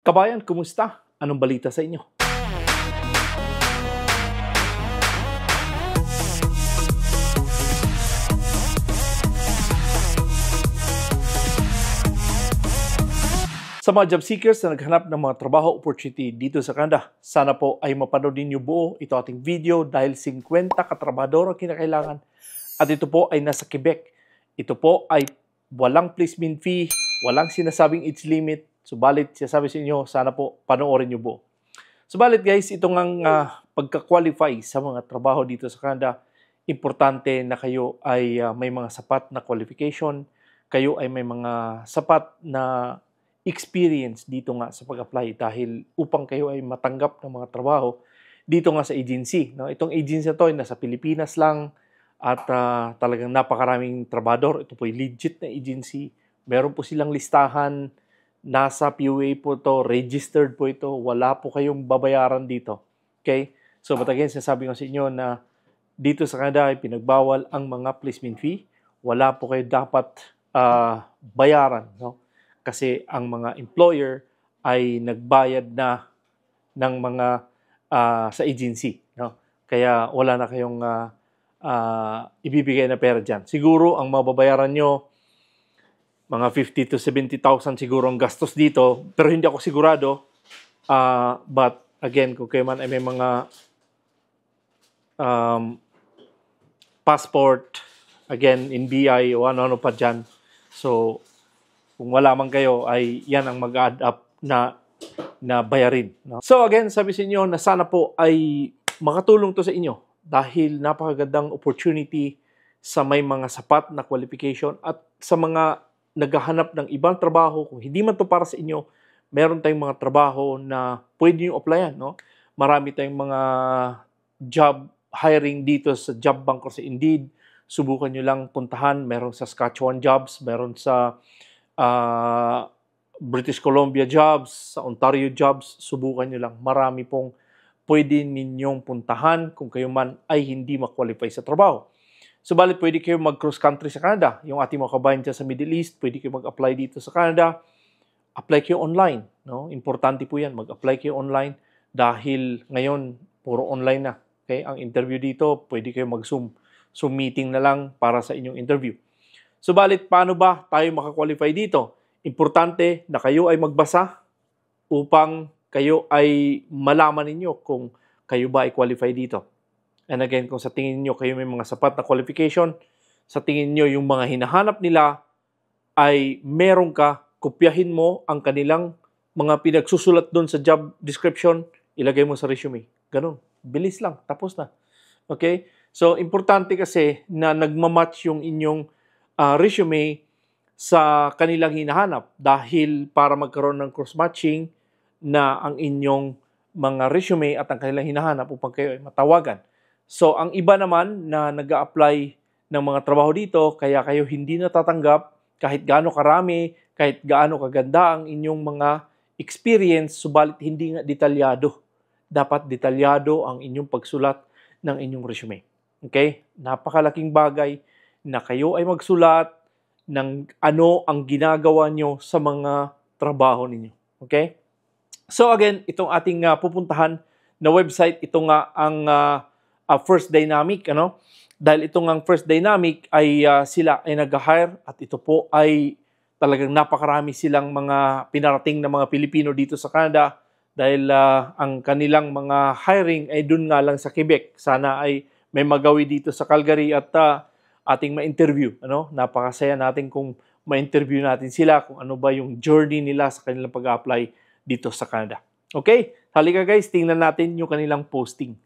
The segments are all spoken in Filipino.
Kabayan, kumusta? Anong balita sa inyo? Sa mga job seekers na naghanap ng mga trabaho opportunity dito sa Canada, sana po ay mapanood ninyo buo ito ating video dahil 50 katrabador ang kinakailangan at ito po ay nasa Quebec. Ito po ay walang placement fee, walang sinasabing age limit, subalit sinasabi sa inyo, sana po panoorin nyo buo. Subalit guys, itong ang uh, pagka-qualify sa mga trabaho dito sa Canada, importante na kayo ay uh, may mga sapat na qualification, kayo ay may mga sapat na experience dito nga sa pag-apply dahil upang kayo ay matanggap ng mga trabaho dito nga sa agency. No? Itong agency na to ay nasa Pilipinas lang at uh, talagang napakaraming trabador. Ito po ay legit na agency. Meron po silang listahan. Nasa POA po to, registered po ito. Wala po kayong babayaran dito. Okay? So, but again, sinasabi ko sa inyo na dito sa Canada ay pinagbawal ang mga placement fee. Wala po kayo dapat uh, bayaran. No? kasi ang mga employer ay nagbayad na ng mga uh, sa agency. No? Kaya wala na kayong uh, uh, ibibigay na pera dyan. Siguro ang mababayaran nyo, mga 50 to 70,000 siguro ang gastos dito, pero hindi ako sigurado. Uh, but again, kung kayo man ay may mga um, passport, again, in BI o ano-ano pa dyan. So, kung wala man kayo, ay yan ang mag-add up na na bayarin. No? So again, sabi sa inyo na sana po ay makatulong to sa inyo dahil napakagandang opportunity sa may mga sapat na qualification at sa mga naghahanap ng ibang trabaho, kung hindi man to para sa inyo, meron tayong mga trabaho na pwede nyo applyan. No? Marami tayong mga job hiring dito sa job bank or sa Indeed. Subukan nyo lang puntahan. Meron sa Saskatchewan Jobs, meron sa uh, British Columbia jobs, sa Ontario jobs, subukan nyo lang. Marami pong pwede ninyong puntahan kung kayo man ay hindi ma-qualify sa trabaho. Subalit, pwede kayo mag-cross country sa Canada. Yung ating mga kabayan dyan sa Middle East, pwede kayo mag-apply dito sa Canada. Apply kayo online. No? Importante po yan, mag-apply kayo online dahil ngayon, puro online na. Okay? Ang interview dito, pwede kayo mag-Zoom. Zoom meeting na lang para sa inyong interview. Subalit, paano ba tayo makakwalify dito? Importante na kayo ay magbasa upang kayo ay malaman ninyo kung kayo ba ay qualify dito. And again, kung sa tingin niyo kayo may mga sapat na qualification, sa tingin niyo yung mga hinahanap nila ay meron ka, kopyahin mo ang kanilang mga pinagsusulat doon sa job description, ilagay mo sa resume. Ganun. Bilis lang. Tapos na. Okay? So, importante kasi na nagmamatch yung inyong uh, resume sa kanilang hinahanap dahil para magkaroon ng cross-matching na ang inyong mga resume at ang kanilang hinahanap upang kayo ay matawagan. So, ang iba naman na nag apply ng mga trabaho dito, kaya kayo hindi natatanggap kahit gaano karami, kahit gaano kaganda ang inyong mga experience, subalit hindi nga detalyado. Dapat detalyado ang inyong pagsulat ng inyong resume. Okay? Napakalaking bagay na kayo ay magsulat ng ano ang ginagawa nyo sa mga trabaho ninyo. Okay? So again, itong ating uh, pupuntahan na website, ito nga ang uh, uh, First Dynamic, ano? Dahil itong ang First Dynamic ay uh, sila ay nag-hire at ito po ay talagang napakarami silang mga pinarating na mga Pilipino dito sa Canada dahil uh, ang kanilang mga hiring ay dun nga lang sa Quebec. Sana ay may magawi dito sa Calgary at uh, ating ma-interview. Ano? Napakasaya natin kung ma-interview natin sila kung ano ba yung journey nila sa kanilang pag-apply dito sa Canada. Okay? Halika guys, tingnan natin yung kanilang posting.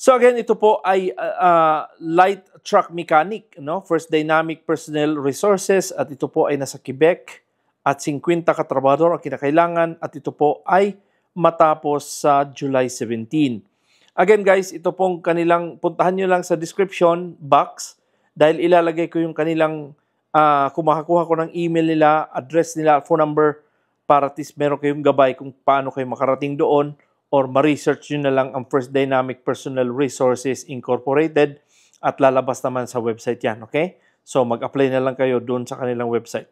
So again, ito po ay uh, light truck mechanic, no? First Dynamic Personnel Resources at ito po ay nasa Quebec at 50 katrabador ang kinakailangan at ito po ay matapos sa July 17. Again guys, ito pong kanilang, puntahan nyo lang sa description box dahil ilalagay ko yung kanilang, uh, kung makakuha ko ng email nila, address nila, phone number, para at least meron kayong gabay kung paano kayo makarating doon or ma-research nyo na lang ang First Dynamic Personal Resources Incorporated at lalabas naman sa website yan, okay? So mag-apply na lang kayo doon sa kanilang website.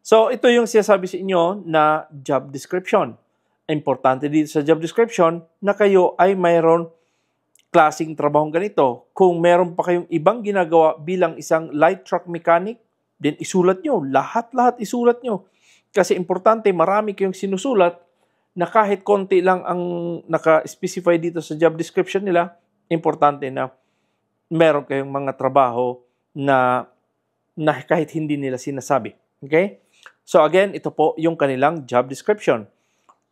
So, ito yung sinasabi sa inyo na job description. Importante dito sa job description na kayo ay mayroon klasing trabahong ganito. Kung meron pa kayong ibang ginagawa bilang isang light truck mechanic, then isulat nyo. Lahat-lahat isulat nyo. Kasi importante, marami kayong sinusulat na kahit konti lang ang naka-specify dito sa job description nila, importante na meron kayong mga trabaho na, na kahit hindi nila sinasabi. Okay? So again, ito po yung kanilang job description.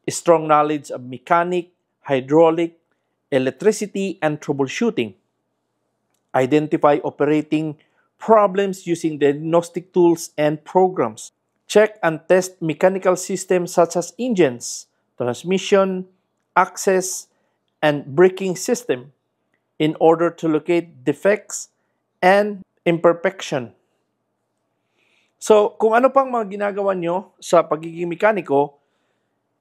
Strong knowledge of mechanic, hydraulic, electricity, and troubleshooting. Identify operating problems using diagnostic tools and programs. Check and test mechanical systems such as engines, transmission, access, and braking system in order to locate defects and imperfection. So, kung ano pang mga ginagawa nyo sa pagiging mekaniko,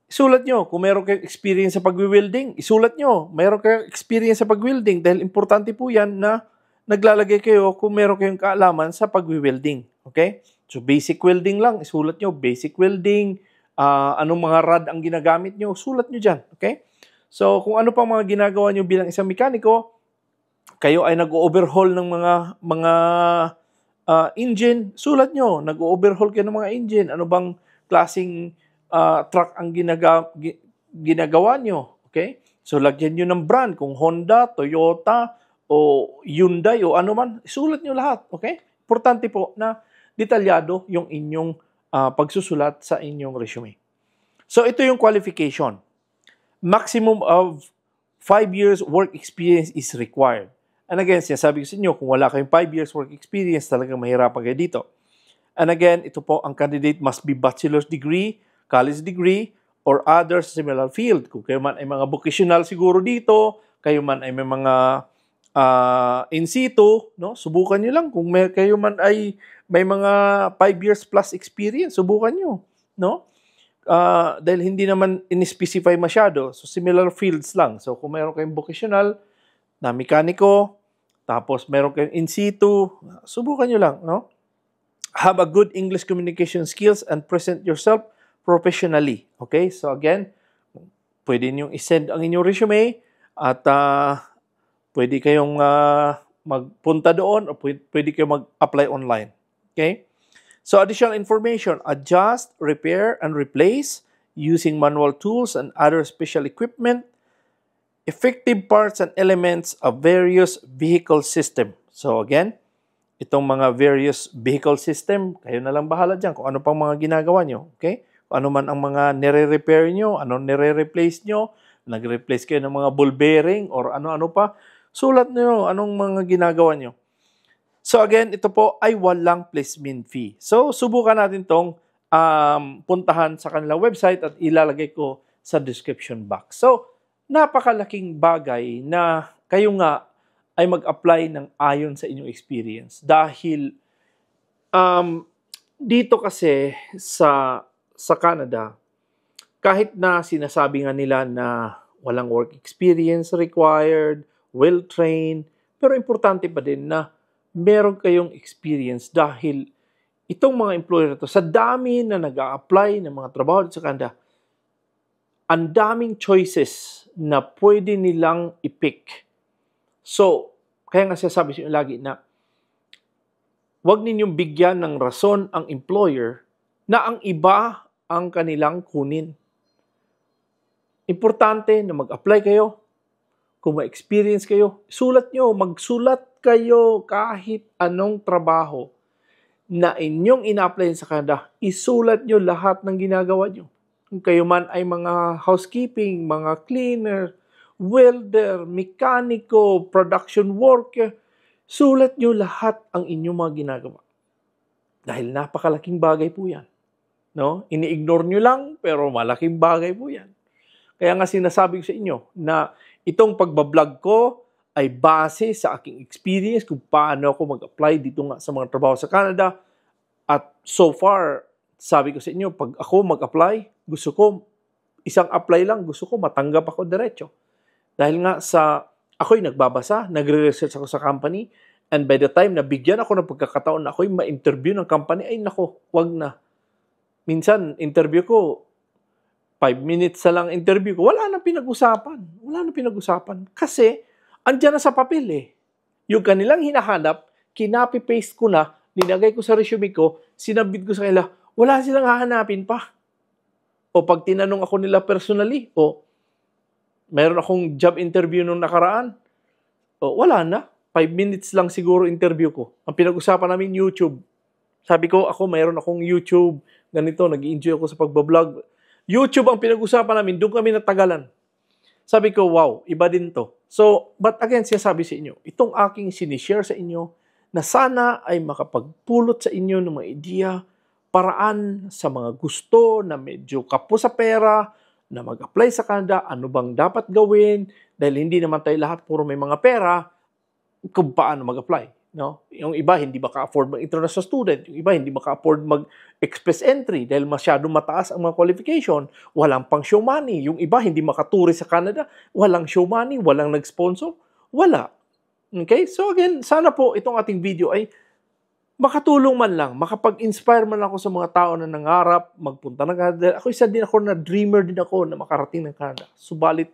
Isulat nyo. Kung meron kayong experience sa pag-welding, isulat nyo. Meron kayong experience sa pag-welding dahil importante po yan na naglalagay kayo kung meron kayong kaalaman sa pag-welding. Okay? So, basic welding lang. Isulat nyo. Basic welding. Uh, anong mga rod ang ginagamit nyo. Sulat nyo dyan. Okay? So, kung ano pang mga ginagawa nyo bilang isang mekaniko, kayo ay nag-overhaul ng mga mga uh, engine, sulat nyo. Nag-overhaul kayo ng mga engine. Ano bang klasing uh, truck ang ginaga, ginagawa nyo. Okay? So, lagyan nyo ng brand. Kung Honda, Toyota, o Hyundai, o ano man, isulat nyo lahat. Okay? Importante po na detalyado yung inyong uh, pagsusulat sa inyong resume. So, ito yung qualification. Maximum of 5 years work experience is required. And again, sinasabi ko sa inyo, kung wala kayong 5 years work experience, talagang mahirapan kayo dito. And again, ito po, ang candidate must be bachelor's degree college degree, or other similar field. Kung kayo man ay mga vocational siguro dito, kayo man ay may mga uh, in situ, no? Subukan niyo lang kung may, kayo man ay may mga 5 years plus experience, subukan niyo, no? Uh, dahil hindi naman in-specify masyado. So, similar fields lang. So, kung meron kayong vocational na mekaniko, tapos meron kayong in situ, subukan nyo lang, no? Have a good English communication skills and present yourself professionally. Okay? So again, pwede niyo i-send ang inyong resume at uh, pwede kayong uh, magpunta doon o pwede, kayong mag-apply online. Okay? So additional information, adjust, repair, and replace using manual tools and other special equipment, effective parts and elements of various vehicle system. So again, itong mga various vehicle system, kayo na lang bahala dyan kung ano pang mga ginagawa nyo. Okay? ano man ang mga nire-repair nyo, ano nire-replace nyo, nag-replace kayo ng mga ball bearing or ano-ano pa, sulat nyo anong mga ginagawa nyo. So again, ito po ay walang placement fee. So subukan natin tong um, puntahan sa kanilang website at ilalagay ko sa description box. So napakalaking bagay na kayo nga ay mag-apply ng ayon sa inyong experience dahil um, dito kasi sa sa Canada, kahit na sinasabi nga nila na walang work experience required, well-trained, pero importante pa din na meron kayong experience dahil itong mga employer to, sa dami na nag apply ng mga trabaho sa Canada, ang daming choices na pwede nilang i-pick. So, kaya nga sasabi sa inyo lagi na huwag ninyong bigyan ng rason ang employer na ang iba ang kanilang kunin. Importante na mag-apply kayo. Kung may experience kayo, sulat nyo, magsulat kayo kahit anong trabaho na inyong ina-apply sa Canada, isulat nyo lahat ng ginagawa nyo. Kung kayo man ay mga housekeeping, mga cleaner, welder, mekaniko, production worker, sulat nyo lahat ang inyong mga ginagawa. Dahil napakalaking bagay po yan. No? Ini-ignore nyo lang, pero malaking bagay po yan. Kaya nga sinasabi ko sa inyo na itong pagbablog ko ay base sa aking experience kung paano ako mag-apply dito nga sa mga trabaho sa Canada. At so far, sabi ko sa inyo, pag ako mag-apply, gusto ko, isang apply lang, gusto ko matanggap ako diretso. Dahil nga sa, ako'y nagbabasa, nagre-research ako sa company, and by the time na bigyan ako ng pagkakataon na ako'y ma-interview ng company, ay nako, wag na minsan, interview ko, five minutes sa lang interview ko, wala na pinag-usapan. Wala na pinag-usapan. Kasi, andyan na sa papel eh. Yung kanilang hinahanap, kinapi-paste ko na, nilagay ko sa resume ko, sinabit ko sa kanila, wala silang hahanapin pa. O pag tinanong ako nila personally, o meron akong job interview nung nakaraan, o wala na. Five minutes lang siguro interview ko. Ang pinag-usapan namin YouTube. Sabi ko, ako mayroon akong YouTube, ganito, nag enjoy ako sa pagbablog. YouTube ang pinag-usapan namin, doon kami natagalan. Sabi ko, wow, iba din to. So, but again, siya sabi sa inyo, itong aking sinishare sa inyo, na sana ay makapagpulot sa inyo ng mga ideya, paraan sa mga gusto na medyo kapo sa pera, na mag-apply sa Canada, ano bang dapat gawin, dahil hindi naman tayo lahat puro may mga pera, kung paano mag-apply. No? Yung iba hindi maka-afford mag-international student, yung iba hindi maka-afford mag-express entry dahil masyado mataas ang mga qualification, walang pang show money. Yung iba hindi makaturi sa Canada, walang show money, walang nag-sponsor, wala. Okay? So again, sana po itong ating video ay makatulong man lang, makapag-inspire man ako sa mga tao na nangarap, magpunta ng Canada. Ako isa din ako na dreamer din ako na makarating ng Canada. Subalit,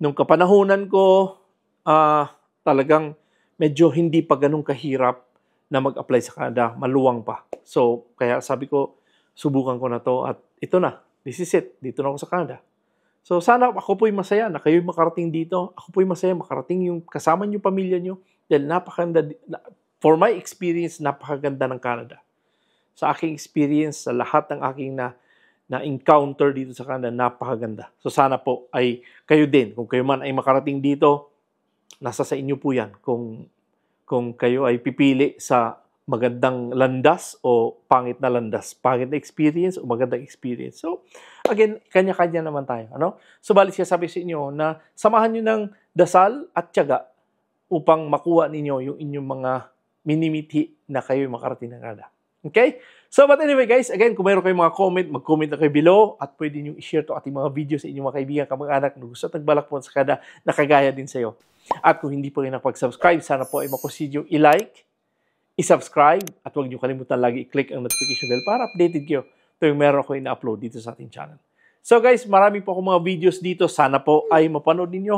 nung kapanahonan ko, ah, uh, talagang medyo hindi pa ganun kahirap na mag-apply sa Canada, maluwang pa. So, kaya sabi ko, subukan ko na to at ito na, this is it, dito na ako sa Canada. So, sana ako po'y masaya na kayo'y makarating dito. Ako po'y masaya makarating yung kasama niyo pamilya niyo dahil napakaganda, for my experience, napakaganda ng Canada. Sa aking experience, sa lahat ng aking na na encounter dito sa Canada, napakaganda. So sana po ay kayo din, kung kayo man ay makarating dito, nasa sa inyo po yan kung, kung kayo ay pipili sa magandang landas o pangit na landas. Pangit na experience o magandang experience. So, again, kanya-kanya naman tayo. Ano? So, balik siya sabi sa inyo na samahan nyo ng dasal at tiyaga upang makuha ninyo yung inyong mga minimiti na kayo makarating ng kada. Okay? So, but anyway guys, again, kung mayroon kayong mga comment, mag-comment na kayo below at pwede nyo i-share to ating mga video sa inyong mga kaibigan, kamag-anak na gusto at nagbalak po sa kada na kagaya din sa iyo. At kung hindi po rin nakapag-subscribe, sana po ay makusid i-like, i-subscribe, at huwag niyo kalimutan lagi i-click ang notification bell para updated kayo tuwing meron ako ina-upload dito sa ating channel. So guys, marami po akong mga videos dito. Sana po ay mapanood ninyo.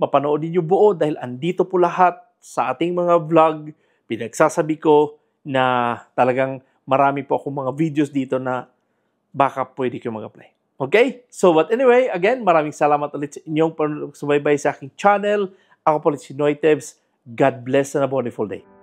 Mapanood ninyo buo dahil andito po lahat sa ating mga vlog. Pinagsasabi ko na talagang marami po akong mga videos dito na baka pwede kayo mag-apply. Okay? So, but anyway, again, maraming salamat ulit sa inyong sumaybay sa aking channel. Ako po ulit si Noy Tebs. God bless and a wonderful day.